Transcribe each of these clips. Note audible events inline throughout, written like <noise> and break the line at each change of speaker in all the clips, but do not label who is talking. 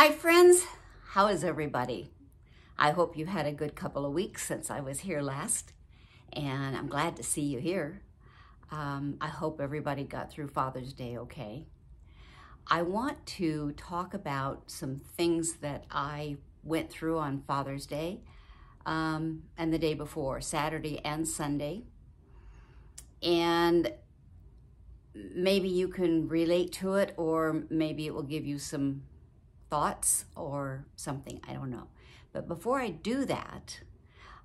Hi, friends. How is everybody? I hope you had a good couple of weeks since I was here last, and I'm glad to see you here. Um, I hope everybody got through Father's Day okay. I want to talk about some things that I went through on Father's Day um, and the day before, Saturday and Sunday. And maybe you can relate to it, or maybe it will give you some thoughts or something. I don't know. But before I do that,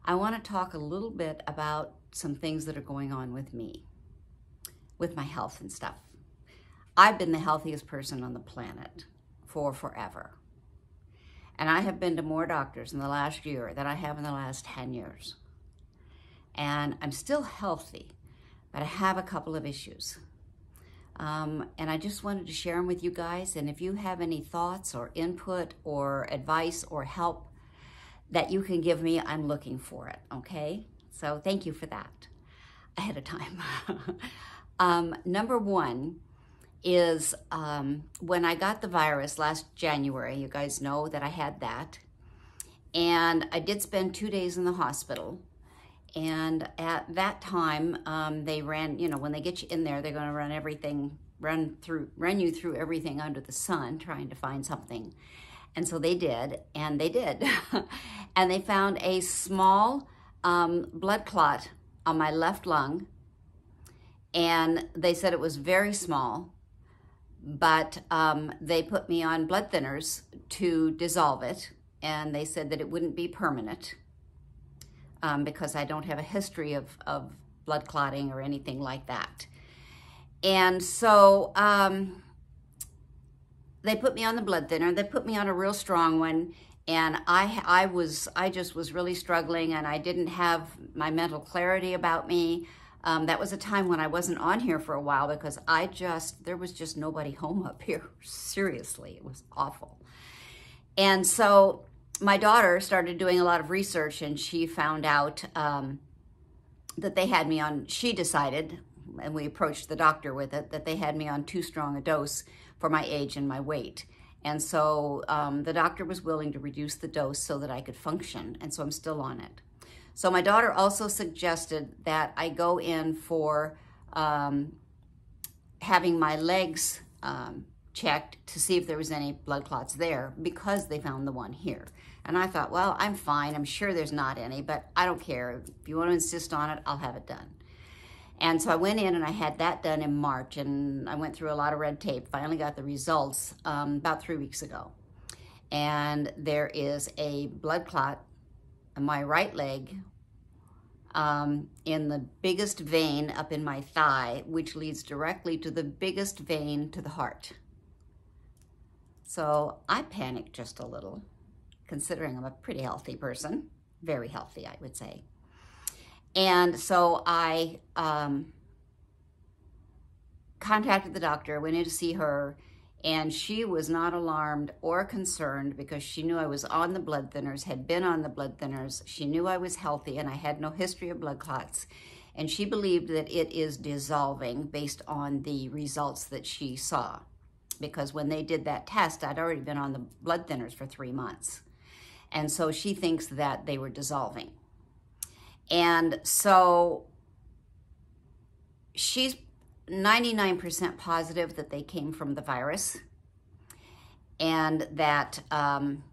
I want to talk a little bit about some things that are going on with me, with my health and stuff. I've been the healthiest person on the planet for forever. And I have been to more doctors in the last year than I have in the last 10 years. And I'm still healthy, but I have a couple of issues. Um, and I just wanted to share them with you guys. And if you have any thoughts or input or advice or help that you can give me, I'm looking for it, okay? So thank you for that ahead of time. <laughs> um, number one is um, when I got the virus last January, you guys know that I had that. And I did spend two days in the hospital. And at that time, um, they ran, you know, when they get you in there, they're going to run everything, run through, run you through everything under the sun, trying to find something. And so they did, and they did. <laughs> and they found a small um, blood clot on my left lung. And they said it was very small, but um, they put me on blood thinners to dissolve it. And they said that it wouldn't be permanent um, because I don't have a history of, of blood clotting or anything like that. And so um, they put me on the blood thinner. They put me on a real strong one. And I, I was, I just was really struggling and I didn't have my mental clarity about me. Um, that was a time when I wasn't on here for a while because I just, there was just nobody <laughs> home up here. Seriously, it was awful. And so my daughter started doing a lot of research and she found out um, that they had me on, she decided, and we approached the doctor with it, that they had me on too strong a dose for my age and my weight. And so um, the doctor was willing to reduce the dose so that I could function. And so I'm still on it. So my daughter also suggested that I go in for um, having my legs um, checked to see if there was any blood clots there because they found the one here. And I thought, well, I'm fine. I'm sure there's not any, but I don't care. If you want to insist on it, I'll have it done. And so I went in and I had that done in March and I went through a lot of red tape. Finally got the results um, about three weeks ago. And there is a blood clot in my right leg um, in the biggest vein up in my thigh, which leads directly to the biggest vein to the heart. So I panicked just a little, considering I'm a pretty healthy person, very healthy, I would say. And so I um, contacted the doctor, went in to see her, and she was not alarmed or concerned because she knew I was on the blood thinners, had been on the blood thinners. She knew I was healthy and I had no history of blood clots. And she believed that it is dissolving based on the results that she saw because when they did that test, I'd already been on the blood thinners for three months. And so she thinks that they were dissolving. And so she's 99% positive that they came from the virus and that um,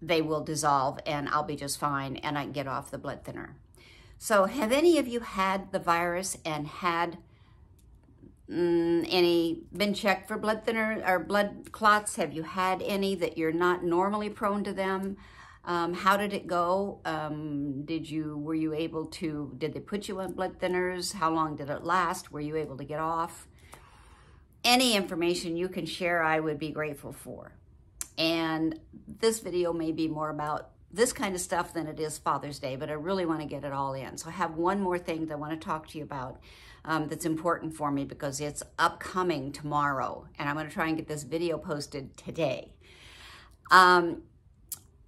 they will dissolve and I'll be just fine and I can get off the blood thinner. So have any of you had the virus and had Mm, any been checked for blood thinner or blood clots? Have you had any that you're not normally prone to them? Um, how did it go? Um, did you were you able to? Did they put you on blood thinners? How long did it last? Were you able to get off? Any information you can share, I would be grateful for. And this video may be more about this kind of stuff than it is Father's Day, but I really want to get it all in. So I have one more thing that I want to talk to you about um, that's important for me because it's upcoming tomorrow, and I'm going to try and get this video posted today. Um,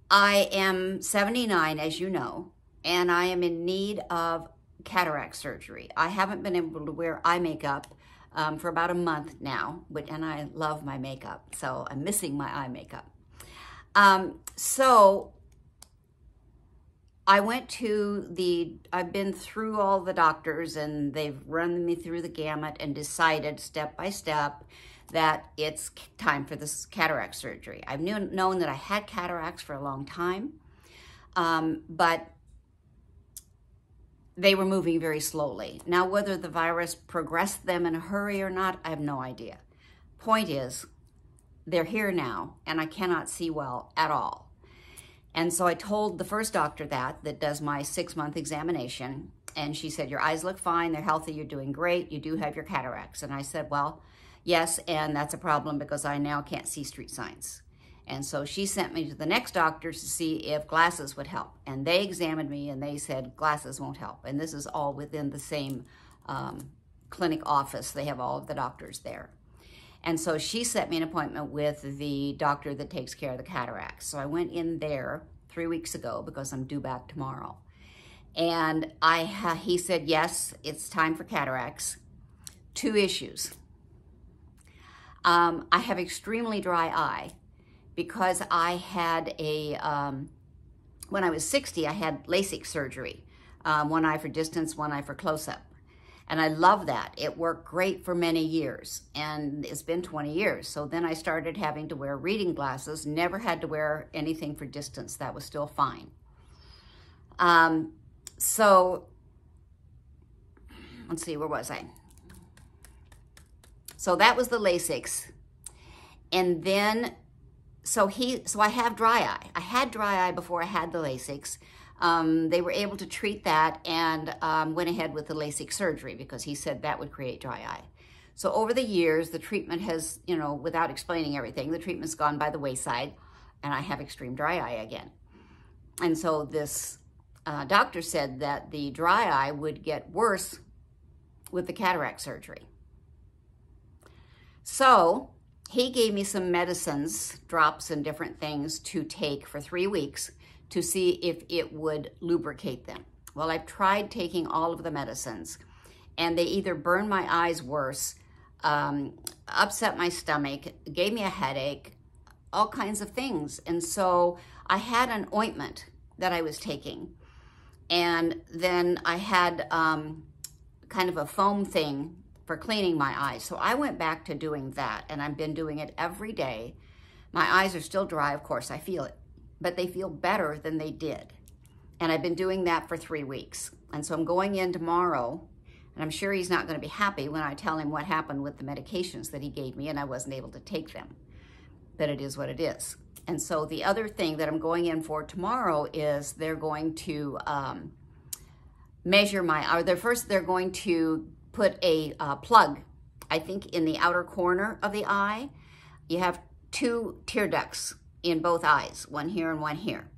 I am 79, as you know, and I am in need of cataract surgery. I haven't been able to wear eye makeup um, for about a month now, and I love my makeup, so I'm missing my eye makeup. Um, so I went to the, I've been through all the doctors and they've run me through the gamut and decided step by step that it's time for this cataract surgery. I've knew, known that I had cataracts for a long time, um, but they were moving very slowly. Now, whether the virus progressed them in a hurry or not, I have no idea. Point is, they're here now, and I cannot see well at all. And so I told the first doctor that, that does my six month examination. And she said, Your eyes look fine, they're healthy, you're doing great, you do have your cataracts. And I said, Well, yes, and that's a problem because I now can't see street signs. And so she sent me to the next doctor to see if glasses would help. And they examined me and they said glasses won't help. And this is all within the same um, clinic office. They have all of the doctors there. And so she set me an appointment with the doctor that takes care of the cataracts. So I went in there three weeks ago because I'm due back tomorrow. And I he said, yes, it's time for cataracts. Two issues. Um, I have extremely dry eye because I had a, um, when I was 60, I had LASIK surgery. Um, one eye for distance, one eye for close-up. And I love that. It worked great for many years, and it's been 20 years. So then I started having to wear reading glasses, never had to wear anything for distance. That was still fine. Um, so, let's see, where was I? So that was the LASIKs. And then, so he, so I have dry eye. I had dry eye before I had the LASIKs um, they were able to treat that and um, went ahead with the LASIK surgery because he said that would create dry eye. So over the years, the treatment has, you know, without explaining everything, the treatment's gone by the wayside and I have extreme dry eye again. And so this uh, doctor said that the dry eye would get worse with the cataract surgery. So he gave me some medicines, drops and different things to take for three weeks to see if it would lubricate them. Well, I've tried taking all of the medicines and they either burn my eyes worse, um, upset my stomach, gave me a headache, all kinds of things. And so I had an ointment that I was taking. And then I had um, kind of a foam thing for cleaning my eyes. So I went back to doing that and I've been doing it every day. My eyes are still dry, of course, I feel it but they feel better than they did. And I've been doing that for three weeks. And so I'm going in tomorrow, and I'm sure he's not going to be happy when I tell him what happened with the medications that he gave me and I wasn't able to take them. But it is what it is. And so the other thing that I'm going in for tomorrow is they're going to um, measure my, or they're first, they're going to put a uh, plug, I think in the outer corner of the eye. You have two tear ducts in both eyes, one here and one here.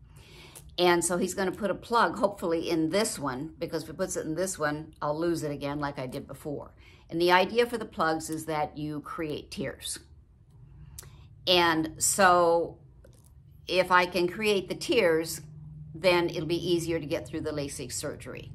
And so he's going to put a plug, hopefully, in this one, because if he puts it in this one, I'll lose it again like I did before. And the idea for the plugs is that you create tears. And so if I can create the tears, then it'll be easier to get through the LASIK surgery.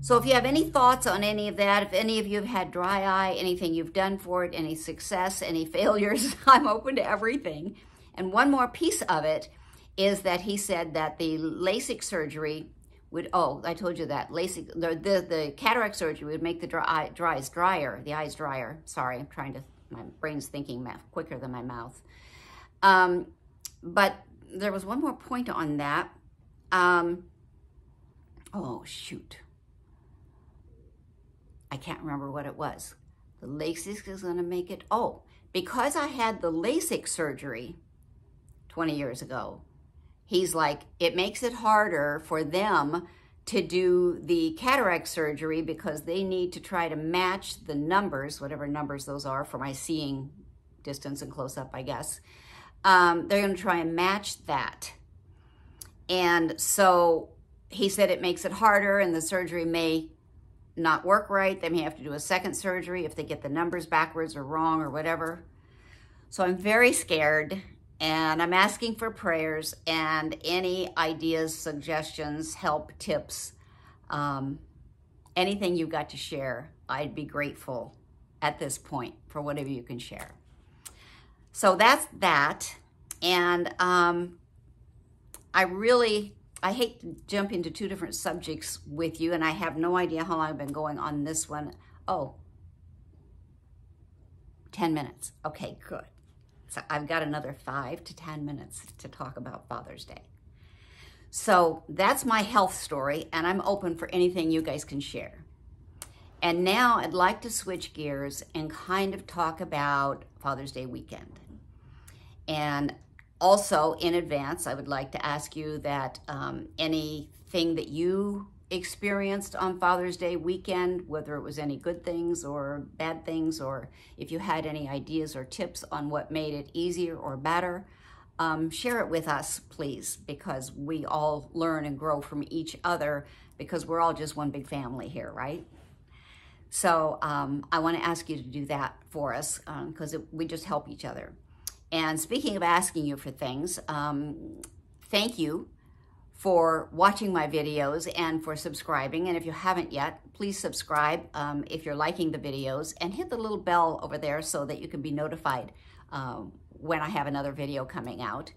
So if you have any thoughts on any of that, if any of you have had dry eye, anything you've done for it, any success, any <laughs> failures, I'm open to everything. And one more piece of it is that he said that the LASIK surgery would, oh, I told you that, LASIK, the, the, the cataract surgery would make the dry, dry eyes drier, the eyes drier. Sorry, I'm trying to, my brain's thinking quicker than my mouth. Um, but there was one more point on that. Um, oh, shoot. I can't remember what it was. The LASIK is going to make it, oh, because I had the LASIK surgery, 20 years ago. He's like, it makes it harder for them to do the cataract surgery because they need to try to match the numbers, whatever numbers those are for my seeing distance and close up, I guess. Um, they're going to try and match that. And so he said it makes it harder and the surgery may not work right. They may have to do a second surgery if they get the numbers backwards or wrong or whatever. So I'm very scared and I'm asking for prayers and any ideas, suggestions, help, tips, um, anything you've got to share. I'd be grateful. at this point for whatever you can share. So that's that. And um, I really, I hate to jump into two different subjects with you, and I have no idea how long I've been going on this one. Oh, 10 minutes. Okay, good. So I've got another five to 10 minutes to talk about Father's Day. So that's my health story, and I'm open for anything you guys can share. And now I'd like to switch gears and kind of talk about Father's Day weekend. And also, in advance, I would like to ask you that um, anything that you experienced on Father's Day weekend, whether it was any good things or bad things, or if you had any ideas or tips on what made it easier or better, um, share it with us, please, because we all learn and grow from each other because we're all just one big family here, right? So um, I want to ask you to do that for us because um, we just help each other. And speaking of asking you for things, um, thank you for watching my videos and for subscribing. And if you haven't yet, please subscribe um, if you're liking the videos and hit the little bell over there so that you can be notified um, when I have another video coming out.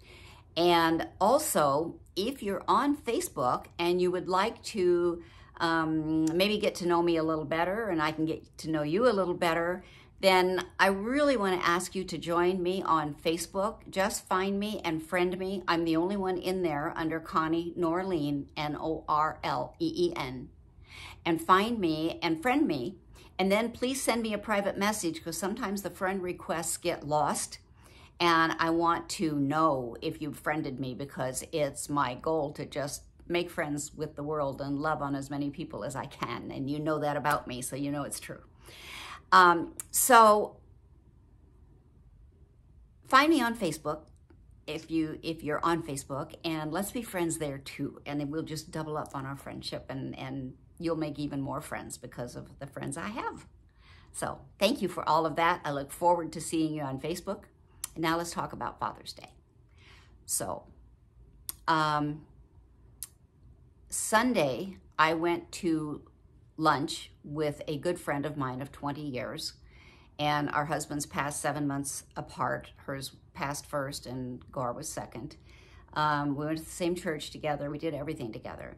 And also, if you're on Facebook and you would like to um, maybe get to know me a little better and I can get to know you a little better, then I really want to ask you to join me on Facebook. Just find me and friend me. I'm the only one in there under Connie Norleen, N O R L E E N. And find me and friend me. And then please send me a private message because sometimes the friend requests get lost. And I want to know if you've friended me because it's my goal to just make friends with the world and love on as many people as I can. And you know that about me, so you know it's true. Um, so find me on Facebook if you if you're on Facebook and let's be friends there too. And then we'll just double up on our friendship and, and you'll make even more friends because of the friends I have. So thank you for all of that. I look forward to seeing you on Facebook. And now let's talk about Father's Day. So um, Sunday, I went to lunch with a good friend of mine of 20 years. And our husbands passed seven months apart. Hers passed first and Gar was second. Um, we went to the same church together. We did everything together.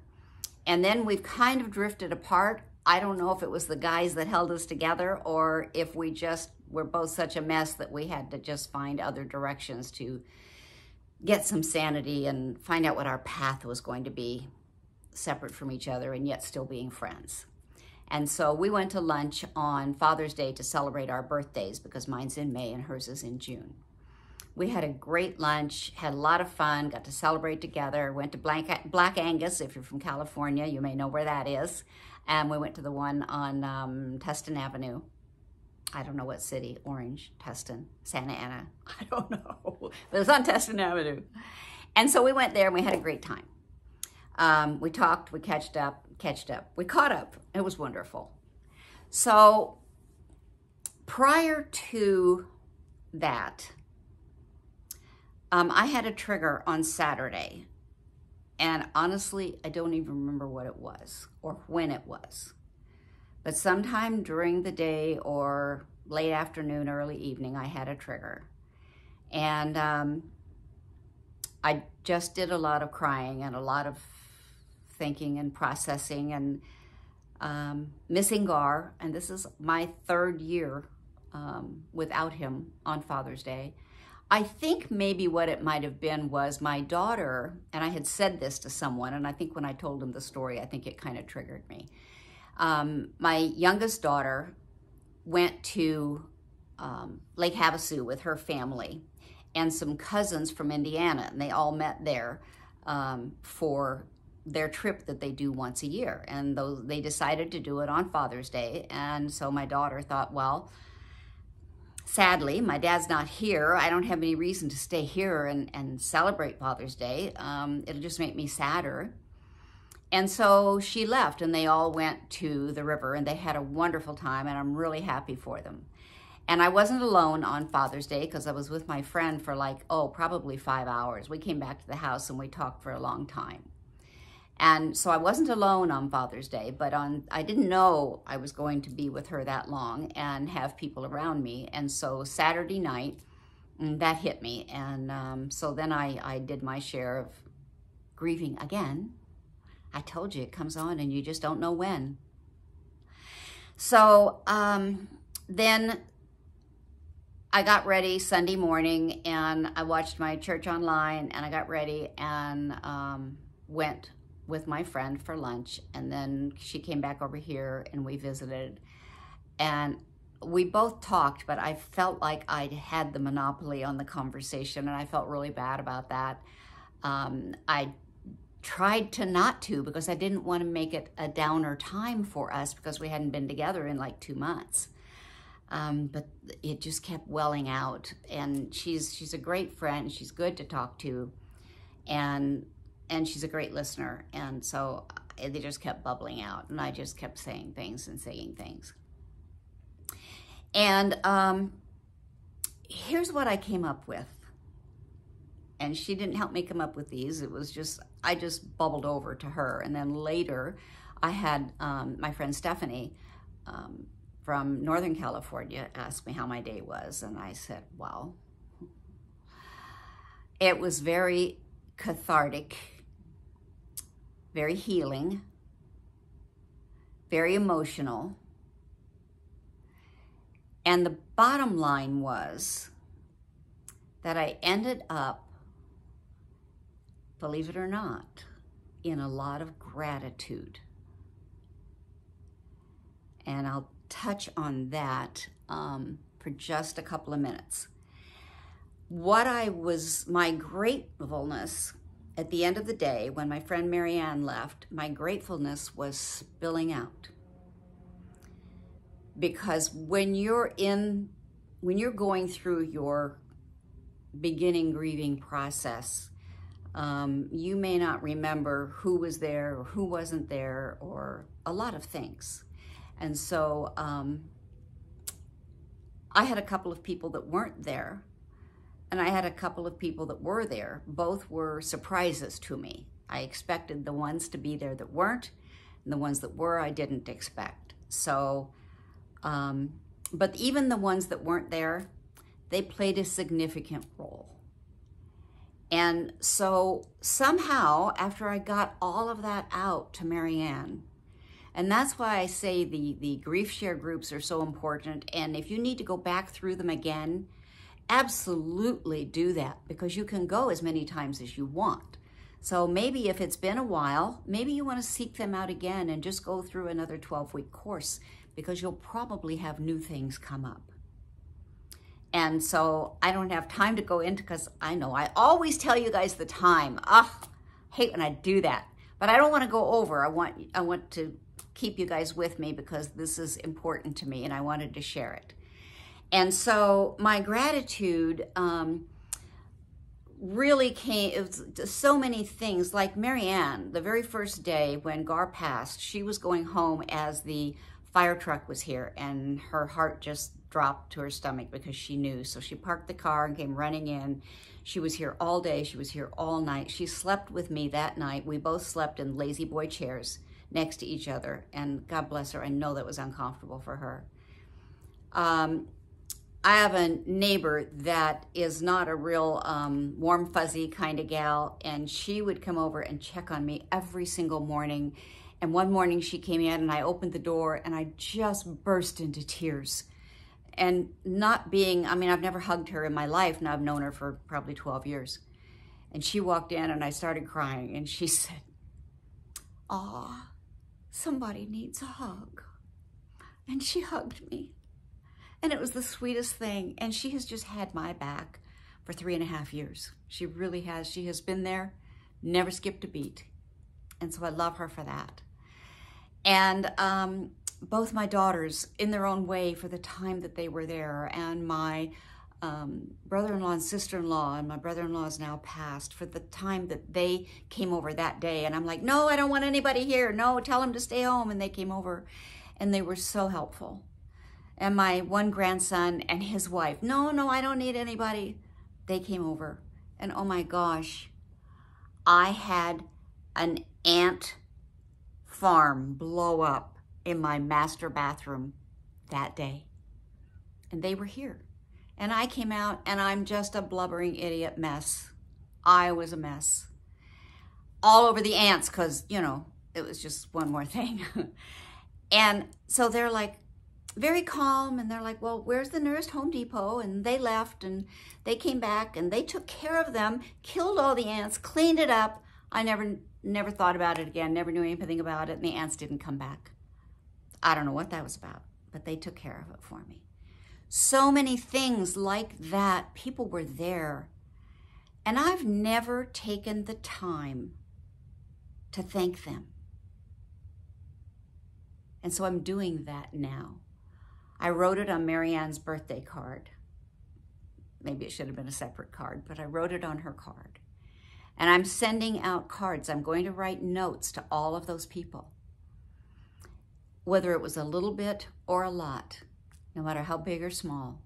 And then we've kind of drifted apart. I don't know if it was the guys that held us together or if we just were both such a mess that we had to just find other directions to get some sanity and find out what our path was going to be separate from each other and yet still being friends. And so we went to lunch on Father's Day to celebrate our birthdays because mine's in May and hers is in June. We had a great lunch, had a lot of fun, got to celebrate together, went to Black, Black Angus. If you're from California, you may know where that is. And we went to the one on um, Tustin Avenue. I don't know what city, Orange, Tustin, Santa Ana. <laughs> I don't know, but it was on Tustin Avenue. And so we went there and we had a great time. Um, we talked, we catched up, catched up. We caught up. It was wonderful. So prior to that, um, I had a trigger on Saturday. And honestly, I don't even remember what it was or when it was. But sometime during the day or late afternoon, early evening, I had a trigger. And um, I just did a lot of crying and a lot of thinking and processing and um, missing Gar. And this is my third year um, without him on Father's Day. I think maybe what it might have been was my daughter, and I had said this to someone, and I think when I told him the story, I think it kind of triggered me. Um, my youngest daughter went to um, Lake Havasu with her family and some cousins from Indiana, and they all met there um, for their trip that they do once a year. And those, they decided to do it on Father's Day. And so my daughter thought, well, sadly, my dad's not here. I don't have any reason to stay here and, and celebrate Father's Day. Um, it'll just make me sadder. And so she left and they all went to the river and they had a wonderful time and I'm really happy for them. And I wasn't alone on Father's Day because I was with my friend for like, oh, probably five hours. We came back to the house and we talked for a long time. And so I wasn't alone on Father's Day, but on I didn't know I was going to be with her that long and have people around me. And so Saturday night, mm, that hit me. And um, so then I, I did my share of grieving again. I told you it comes on and you just don't know when. So um, then I got ready Sunday morning and I watched my church online and I got ready and um, went with my friend for lunch. And then she came back over here and we visited. And we both talked, but I felt like I had the monopoly on the conversation and I felt really bad about that. Um, I tried to not to because I didn't want to make it a downer time for us because we hadn't been together in like two months. Um, but it just kept welling out and she's she's a great friend she's good to talk to and and she's a great listener. And so uh, they just kept bubbling out, and I just kept saying things and saying things. And um, here's what I came up with. And she didn't help me come up with these. It was just, I just bubbled over to her. And then later, I had um, my friend Stephanie um, from Northern California ask me how my day was. And I said, well, it was very cathartic very healing, very emotional. And the bottom line was that I ended up, believe it or not, in a lot of gratitude. And I'll touch on that um, for just a couple of minutes. What I was, my gratefulness at the end of the day, when my friend Marianne left, my gratefulness was spilling out. Because when you're in, when you're going through your beginning grieving process, um, you may not remember who was there or who wasn't there or a lot of things. And so um, I had a couple of people that weren't there and I had a couple of people that were there. Both were surprises to me. I expected the ones to be there that weren't, and the ones that were, I didn't expect. So, um, but even the ones that weren't there, they played a significant role. And so somehow, after I got all of that out to Marianne, and that's why I say the, the GriefShare groups are so important. And if you need to go back through them again, absolutely do that because you can go as many times as you want. So maybe if it's been a while, maybe you want to seek them out again and just go through another 12 week course because you'll probably have new things come up. And so I don't have time to go into because I know I always tell you guys the time. Ugh, hate when I do that. But I don't want to go over. I want I want to keep you guys with me because this is important to me and I wanted to share it. And so my gratitude um, really came, it was so many things. Like Marianne, the very first day when Gar passed, she was going home as the fire truck was here and her heart just dropped to her stomach because she knew. So she parked the car and came running in. She was here all day. She was here all night. She slept with me that night. We both slept in La-Z-Boy chairs next to each other. And God bless her. I know that was uncomfortable for her. Um, I have a neighbor that is not a real um, warm, fuzzy kind of gal, and she would come over and check on me every single morning. And one morning she came in and I opened the door and I just burst into tears. And not being, I mean, I've never hugged her in my life, and I've known her for probably 12 years. And she walked in and I started crying, and she said, Aw, somebody needs a hug. And she hugged me. And it was the sweetest thing. And she has just had my back for three and a half years. She really has. She has been there, never skipped a beat. And so I love her for that. And um, both my daughters, in their own way, for the time that they were there, and my um, brother-in-law and sister-in-law, and my brother-in-law is now passed, for the time that they came over that day. And I'm like, no, I don't want anybody here. No, tell them to stay home. And they came over, and they were so helpful and my one grandson and his wife. No, no, I don't need anybody. They came over. And oh my gosh, I had an ant farm blow up in my master bathroom that day. And they were here. And I came out and I'm just a blubbering idiot mess. I was a mess. All over the ants because, you know, it was just one more thing. <laughs> and so they're like, very calm and they're like, well, where's the nearest Home Depot? And they left and they came back and they took care of them, killed all the ants, cleaned it up. I never, never thought about it again, never knew anything about it. And the ants didn't come back. I don't know what that was about, but they took care of it for me. So many things like that. People were there. And I've never taken the time to thank them. And so I'm doing that now. I wrote it on Marianne's birthday card. Maybe it should have been a separate card, but I wrote it on her card. And I'm sending out cards. I'm going to write notes to all of those people. Whether it was a little bit or a lot, no matter how big or small,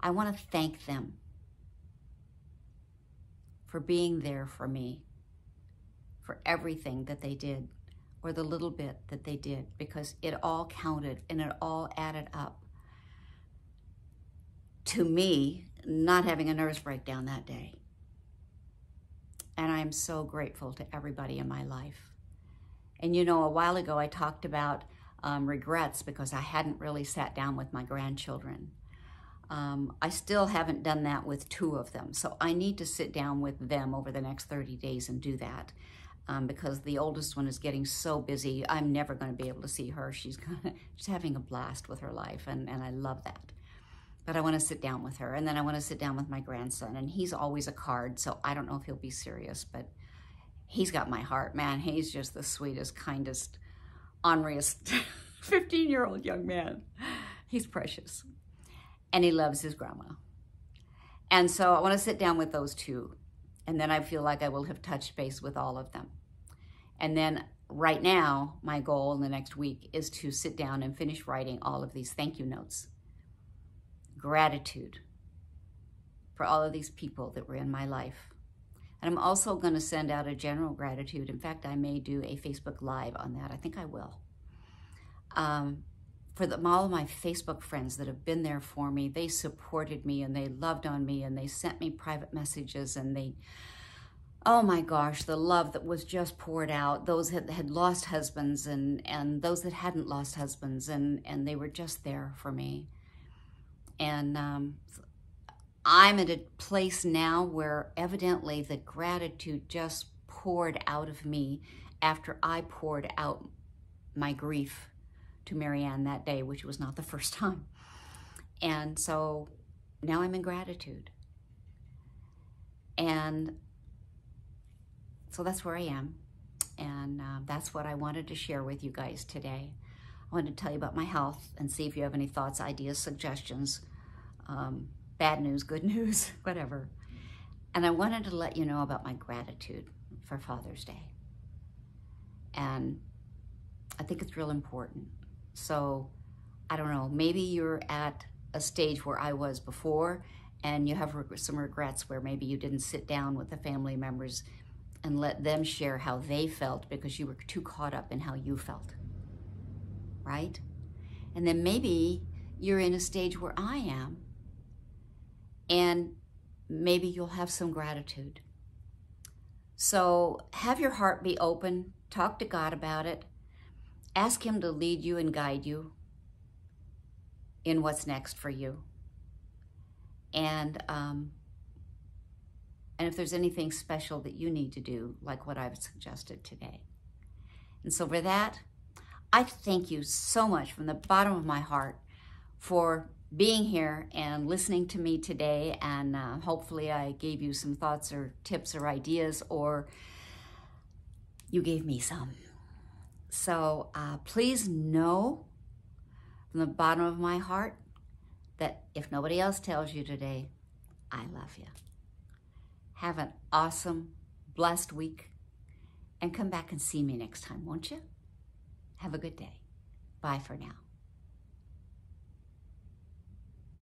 I want to thank them for being there for me, for everything that they did or the little bit that they did because it all counted and it all added up to me not having a nervous breakdown that day. And I'm so grateful to everybody in my life. And you know, a while ago I talked about um, regrets because I hadn't really sat down with my grandchildren. Um, I still haven't done that with two of them. So I need to sit down with them over the next 30 days and do that um, because the oldest one is getting so busy. I'm never going to be able to see her. She's gonna, <laughs> she's having a blast with her life, and, and I love that. But I want to sit down with her, and then I want to sit down with my grandson, and he's always a card, so I don't know if he'll be serious, but he's got my heart, man. He's just the sweetest, kindest, honoriest 15-year-old <laughs> young man. He's precious, and he loves his grandma. And so I want to sit down with those two and then I feel like I will have touched base with all of them. And then right now, my goal in the next week is to sit down and finish writing all of these thank you notes. Gratitude for all of these people that were in my life. And I'm also going to send out a general gratitude. In fact, I may do a Facebook Live on that. I think I will. Um, for the, all of my Facebook friends that have been there for me. They supported me and they loved on me and they sent me private messages and they, oh my gosh, the love that was just poured out. Those that had lost husbands and, and those that hadn't lost husbands and, and they were just there for me. And um, I'm at a place now where evidently the gratitude just poured out of me after I poured out my grief to Marianne that day, which was not the first time. And so now I'm in gratitude. And so that's where I am. And uh, that's what I wanted to share with you guys today. I wanted to tell you about my health and see if you have any thoughts, ideas, suggestions, um, bad news, good <laughs> news, whatever. And I wanted to let you know about my gratitude for Father's Day. And I think it's real important. So I don't know, maybe you're at a stage where I was before and you have some regrets where maybe you didn't sit down with the family members and let them share how they felt because you were too caught up in how you felt, right? And then maybe you're in a stage where I am and maybe you'll have some gratitude. So have your heart be open, talk to God about it, Ask Him to lead you and guide you in what's next for you. And um, and if there's anything special that you need to do, like what I've suggested today. And so for that, I thank you so much from the bottom of my heart for being here and listening to me today. And uh, hopefully I gave you some thoughts or tips or ideas, or you gave me some. So uh, please know from the bottom of my heart that if nobody else tells you today, I love you. Have an awesome, blessed week and come back and see me next time, won't you? Have a good day. Bye for now.